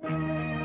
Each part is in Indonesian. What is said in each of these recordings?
うん。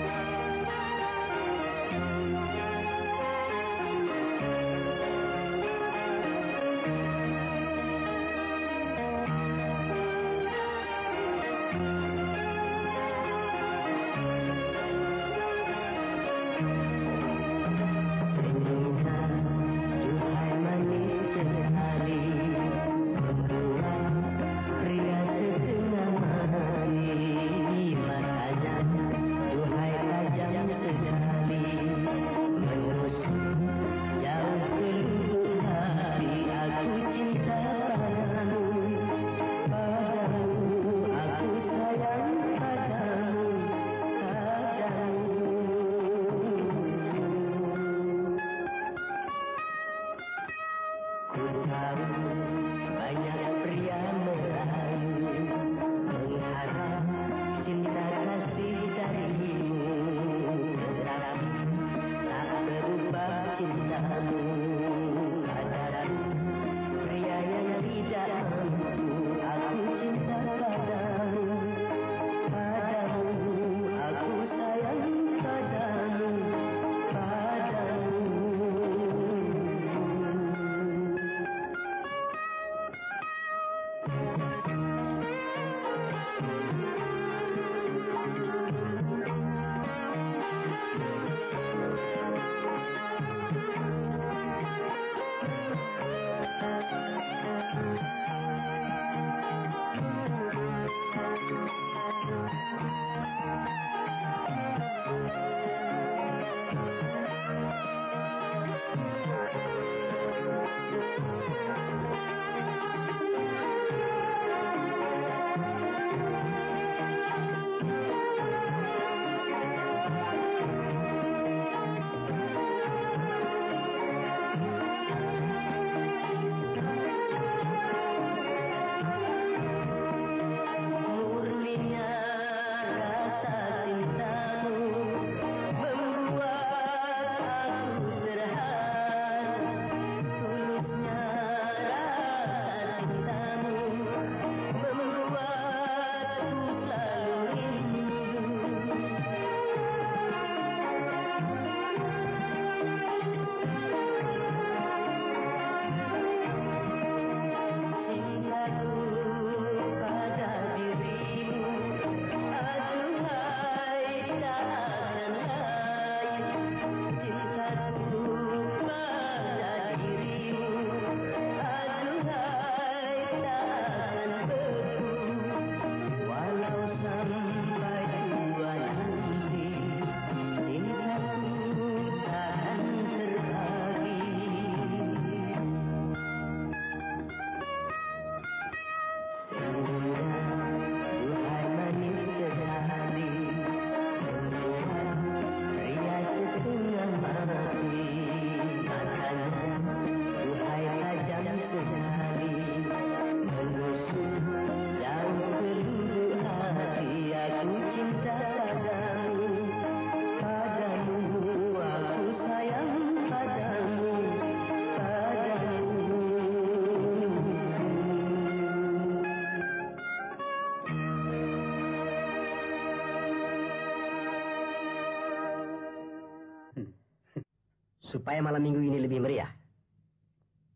Supaya malam minggu ini lebih meriah,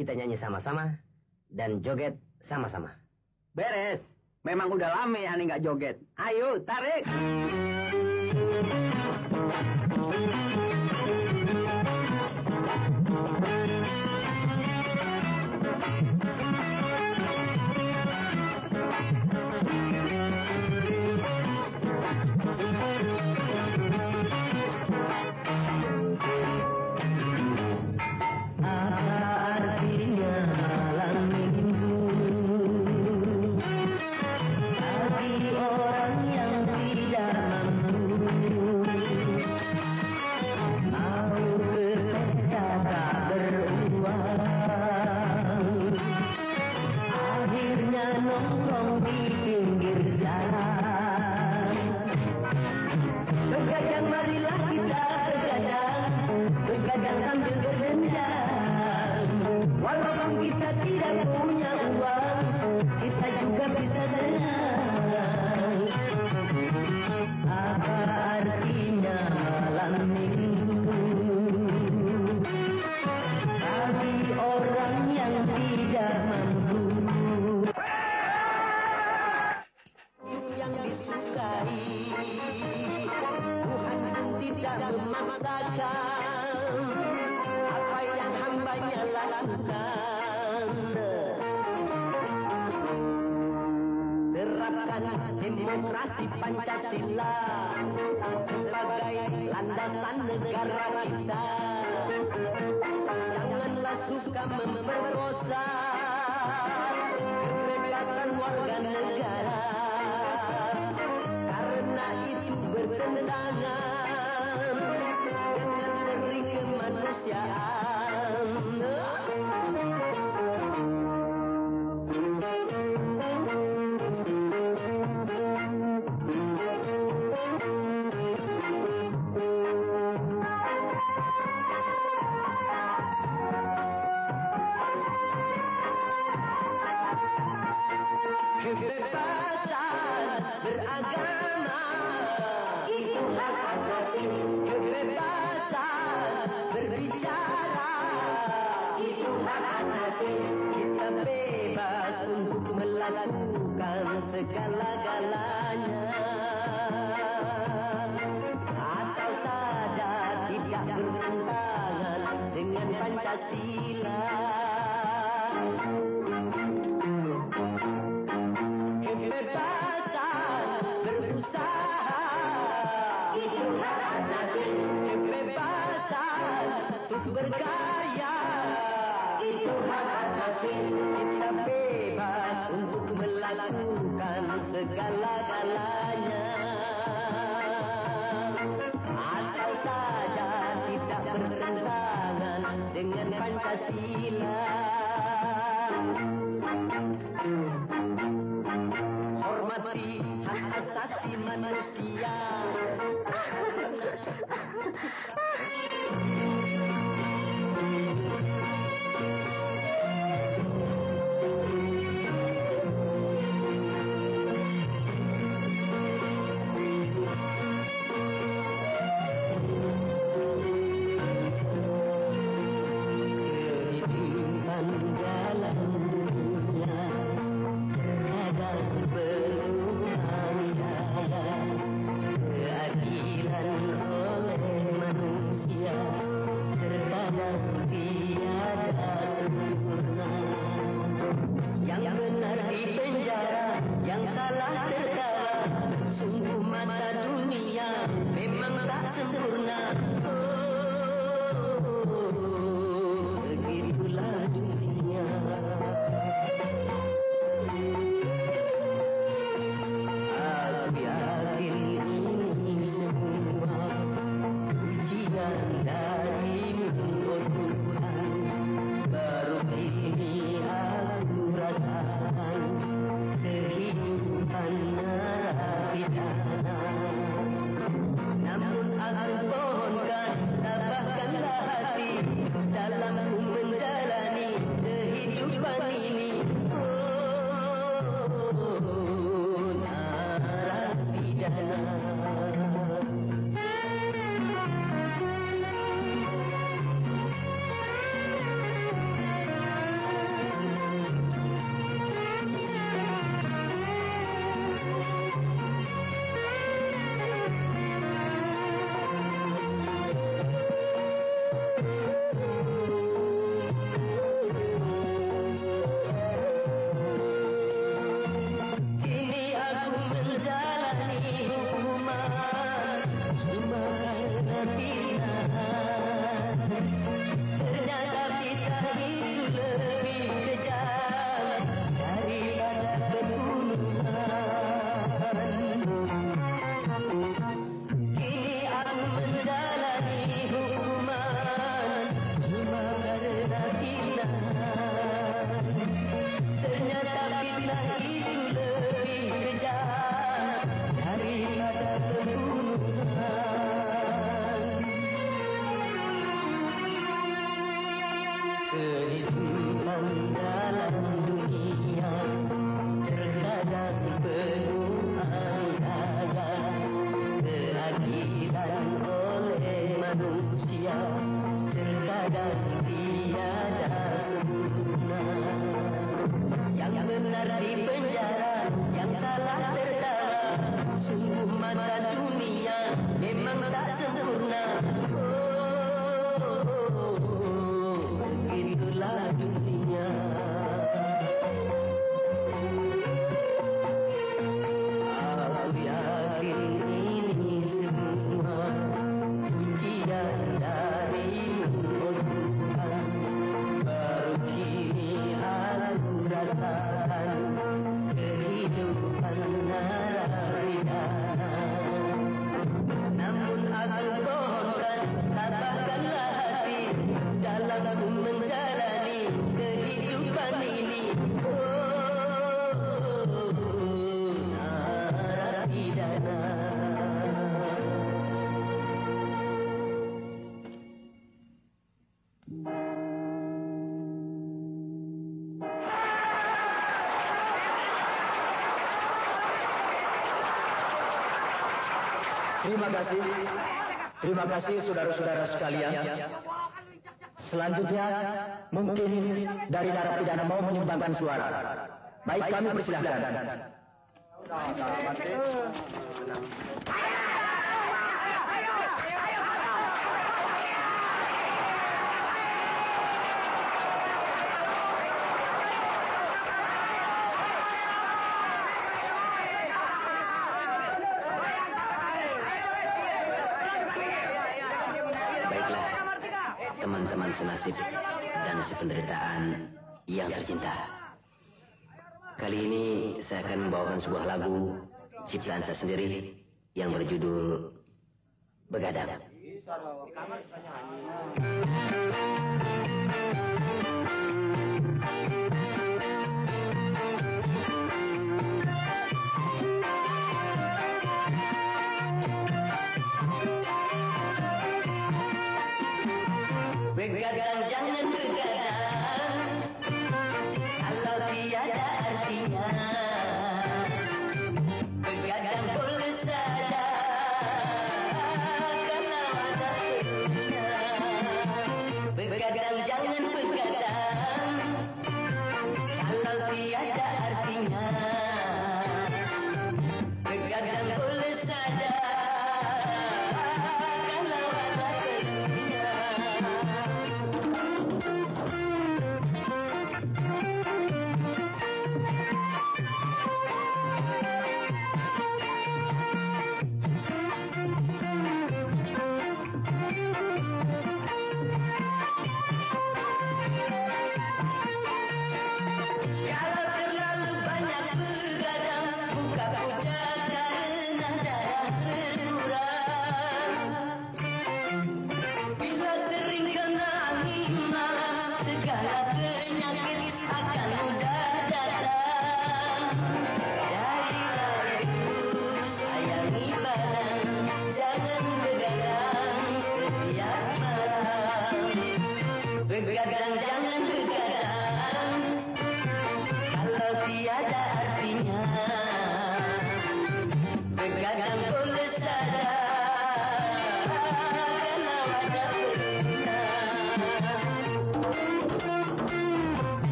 kita nyanyi sama-sama dan joget sama-sama. Beres. Memang udah lama ya nggak joget. Ayo, tarik. Pancasila sebagai landasan negara kita. Janganlah suka memperkosa kebebasan warga negara karena itu bertentangan dengan seri kemanusiaan. bergaya Kita bebas untuk melakukan segala galanya See my money. Terima kasih. Terima kasih saudara-saudara sekalian. Selanjutnya, mungkin dari narapidana mau menyumbangkan suara. Baik, kami persilahkan. Baiklah, teman-teman senasib dan sependeritaan yang tercinta. Kali ini saya akan membawakan sebuah lagu ciptaan saya sendiri yang berjudul Begadang. Gadang jangan bergadang Kalau tiada artinya Bergadang boleh saja. Karena ada serunya Bergadang jangan begadang, Kalau tiada